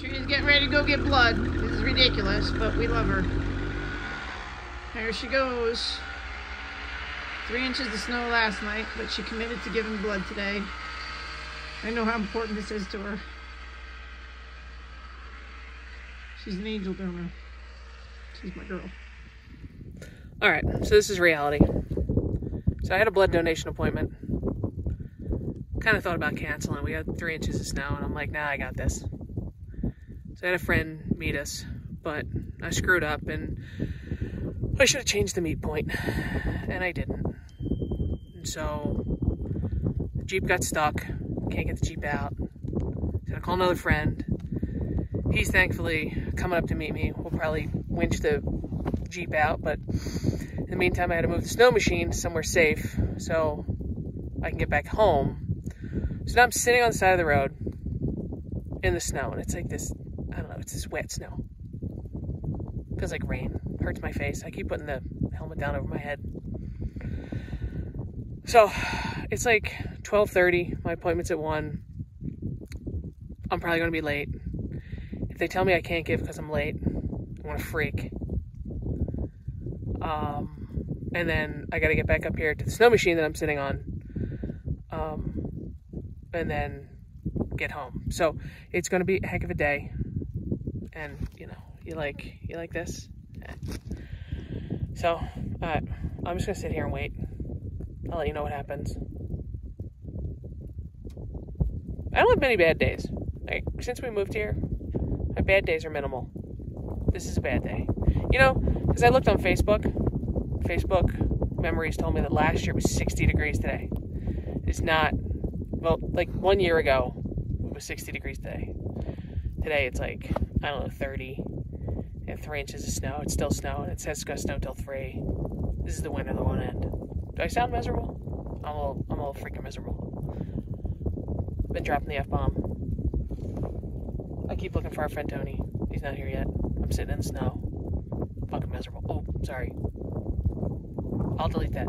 Trina's getting ready to go get blood. This is ridiculous, but we love her. There she goes. Three inches of snow last night, but she committed to giving blood today. I know how important this is to her. She's an angel donor. She's my girl. All right, so this is reality. So I had a blood donation appointment. Kind of thought about canceling. We had three inches of snow, and I'm like, nah, I got this. So I had a friend meet us, but I screwed up, and I should have changed the meet point, and I didn't. And so the Jeep got stuck. Can't get the Jeep out. So I call another friend. He's thankfully coming up to meet me. We'll probably winch the Jeep out, but in the meantime, I had to move the snow machine somewhere safe so I can get back home. So now I'm sitting on the side of the road in the snow, and it's like this, I don't know, it's this wet snow. Feels like rain. Hurts my face. I keep putting the helmet down over my head. So it's like 12:30. My appointment's at 1. I'm probably going to be late. If they tell me I can't give because I'm late, I'm going to freak. Um, and then I got to get back up here to the snow machine that I'm sitting on. Um, and then get home. So it's going to be a heck of a day. And you know, you like you like this. So uh, I'm just gonna sit here and wait. I'll let you know what happens. I don't have many bad days. Like since we moved here, my bad days are minimal. This is a bad day. You know, because I looked on Facebook. Facebook memories told me that last year was 60 degrees today. It's not, well, like one year ago, it was 60 degrees today. Today it's like, I don't know, 30 and three inches of snow. It's still snowing. It says it's gonna snow till three. This is the winter that won't end. Do I sound miserable? I'm a little, I'm a little freaking miserable. Been dropping the F bomb. I keep looking for our friend Tony. He's not here yet. I'm sitting in the snow. Fucking miserable. Oh, sorry. I'll delete that.